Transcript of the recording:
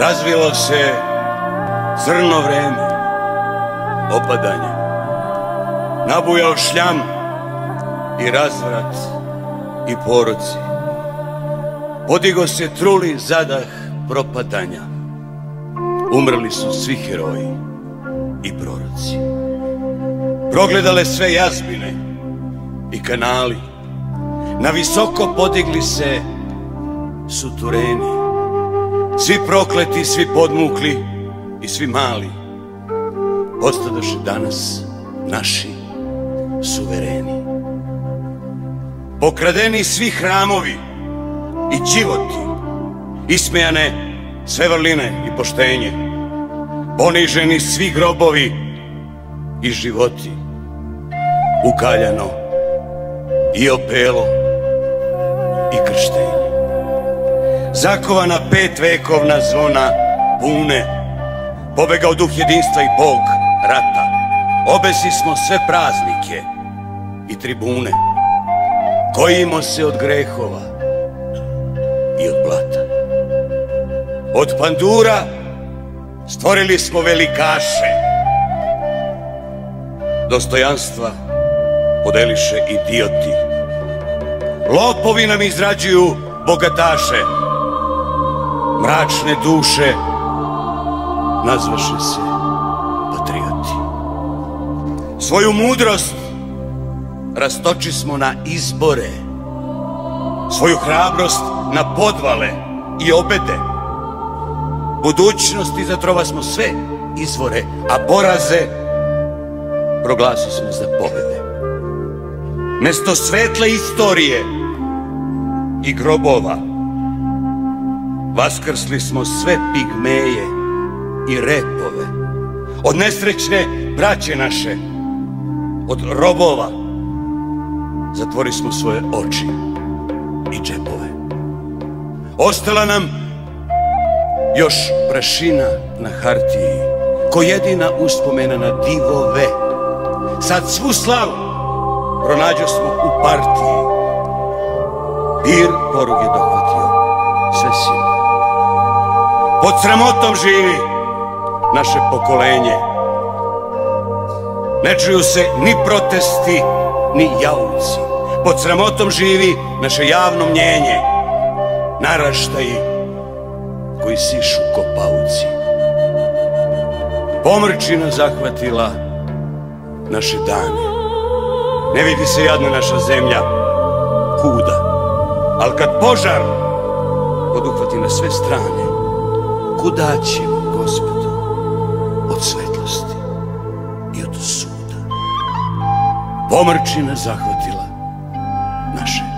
Razvilo se crno vreme opadanja. Nabujao šljam i razvrat i poroci. Podigo se truli zadah propadanja. Umrli su svi heroji i proroci. Progledale sve jazbine i kanali. Na visoko podigli se sutureni. Svi prokleti, svi podmukli i svi mali. Ostadoše danas naši suvereni. Pokradeni svi hramovi i životi. Ismejane sve vrline i poštenje. Poniženi svi grobovi i životi. Ukaljano i opelo i krštenje. Zakovana pet vekovna zvona pune. Pobegao duh jedinstva i bog rata. Obesi smo sve praznike i tribune. Kojimo se od grehova i od blata. Od pandura stvorili smo velikaše. Dostojanstva podeliše idioti. Lopovi nam izrađuju bogataše. Mračne duše nazvaše se patrioti. Svoju mudrost rastoči smo na izbore. Svoju hrabrost na podvale i obede. Budućnosti zatrova smo sve izvore, a poraze proglasi smo za pobede. Mesto svetle istorije i grobova Vaskrsli smo sve pigmeje i repove. Od nesrećne braće naše Od robova Zatvori smo svoje oči i džepove. Ostala nam još prašina na hartiji Ko jedina uspomena na divove. Sad svu slavu pronađo smo u partiji. Pir porug je dohvatio sve sile pod sramotom živi naše pokolenje. Ne čuju se ni protesti, ni jauci. Pod sramotom živi naše javno mnjenje. Naraštaji koji sišu ko pauci. Pomrčina zahvatila naše dane. Ne vidi se jadna naša zemlja, kuda. Al kad požar poduhvati na sve strane, kuda ćemo, gospodu, od svetlosti i od suda. Pomrčina zahvatila naše